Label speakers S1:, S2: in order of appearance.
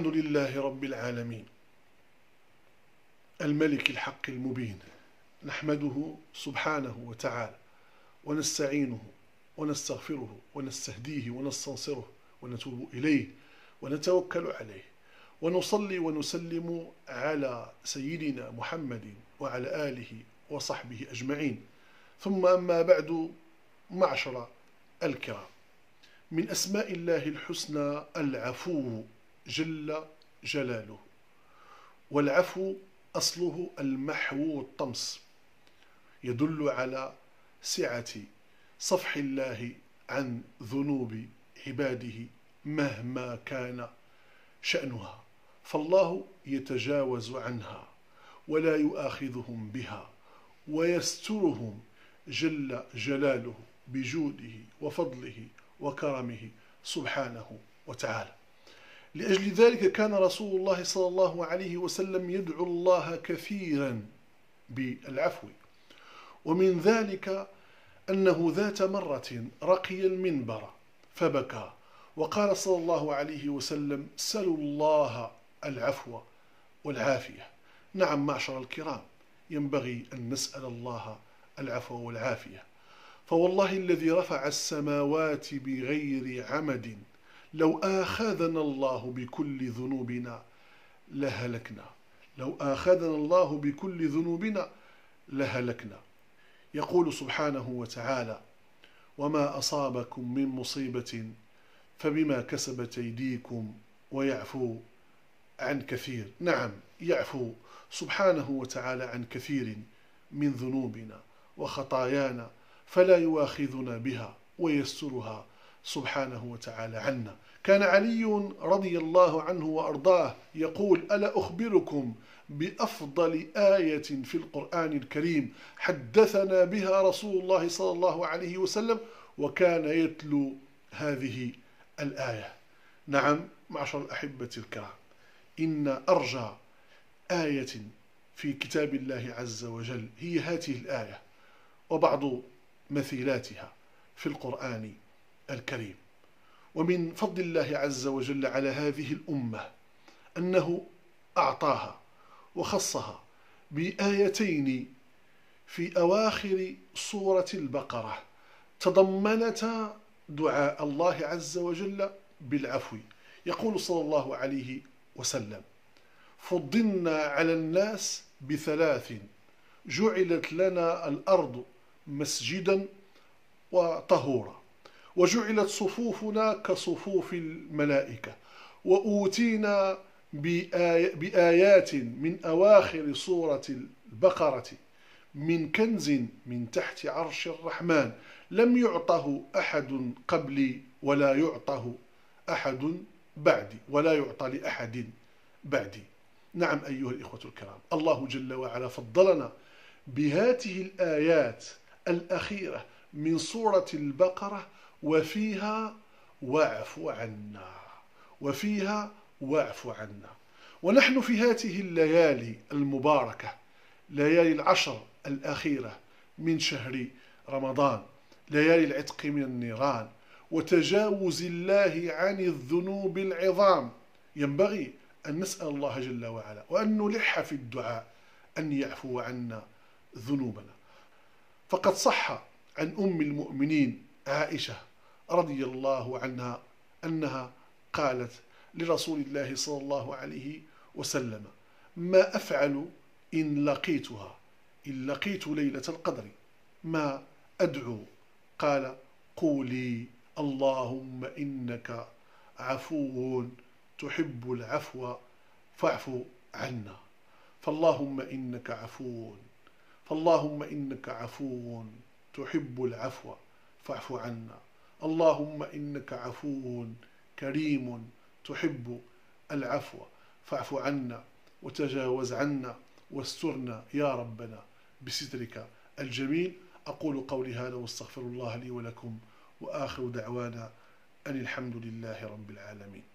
S1: لله رب العالمين. الملك الحق المبين. نحمده سبحانه وتعالى ونستعينه ونستغفره ونستهديه ونستنصره ونتوب إليه ونتوكل عليه ونصلي ونسلم على سيدنا محمد وعلى آله وصحبه أجمعين. ثم أما بعد معشر الكرام. من أسماء الله الحسنى العفو. جل جلاله والعفو أصله المحو والطمس يدل على سعة صفح الله عن ذنوب عباده مهما كان شأنها فالله يتجاوز عنها ولا يؤاخذهم بها ويسترهم جل جلاله بجوده وفضله وكرمه سبحانه وتعالى. لأجل ذلك كان رسول الله صلى الله عليه وسلم يدعو الله كثيرا بالعفو. ومن ذلك أنه ذات مرة رقي المنبر فبكى وقال صلى الله عليه وسلم سلوا الله العفو والعافية. نعم معشر الكرام ينبغي أن نسأل الله العفو والعافية. فوالله الذي رفع السماوات بغير عمد لو آخذنا الله بكل ذنوبنا لهلكنا. لو آخذنا الله بكل ذنوبنا لهلكنا. يقول سبحانه وتعالى وما أصابكم من مصيبة فبما كسبت أيديكم ويعفو عن كثير. نعم يعفو سبحانه وتعالى عن كثير من ذنوبنا وخطايانا فلا يواخذنا بها ويسترها سبحانه وتعالى عنا. كان علي رضي الله عنه وأرضاه يقول ألا أخبركم بأفضل آية في القرآن الكريم؟ حدثنا بها رسول الله صلى الله عليه وسلم وكان يتلو هذه الآية. نعم معشر الأحبة الكرام إن أرجى آية في كتاب الله عز وجل هي هذه الآية وبعض مثيلاتها في القرآن الكريم. ومن فضل الله عز وجل على هذه الأمة أنه أعطاها وخصها بآيتين في أواخر سورة البقرة. تضمنتا دعاء الله عز وجل بالعفو. يقول صلى الله عليه وسلم فضلنا على الناس بثلاث جعلت لنا الأرض مسجدا وطهورا. وجعلت صفوفنا كصفوف الملائكة. وأوتينا بآيات من أواخر سورة البقرة من كنز من تحت عرش الرحمن. لم يعطه أحد قبلي ولا يعطه أحد بعدي ولا يعطى لأحد بعدي. نعم أيها الإخوة الكرام الله جل وعلا فضلنا بهذه الآيات الأخيرة من سورة البقرة وفيها واعف عنا وفيها واعف عنا. ونحن في هذه الليالي المباركة ليالي العشر الأخيرة من شهر رمضان ليالي العتق من النيران وتجاوز الله عن الذنوب العظام. ينبغي أن نسأل الله جل وعلا وأن نلح في الدعاء أن يعفو عنا ذنوبنا. فقد صح عن أم المؤمنين عائشة رضي الله عنها أنها قالت لرسول الله صلى الله عليه وسلم ما أفعل إن لقيتها؟ إن لقيت ليلة القدر ما أدعو؟ قال قولي اللهم إنك عفو تحب العفو فاعف عنا. فاللهم إنك عفو فاللهم إنك عفو تحب العفو فاعف عنا. اللهم إنك عفو كريم تحب العفو. فاعف عنا وتجاوز عنا واسترنا يا ربنا بسترك الجميل. أقول قولي هذا واستغفر الله لي ولكم. وآخر دعوانا أن الحمد لله رب العالمين.